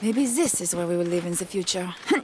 Maybe this is where we will live in the future.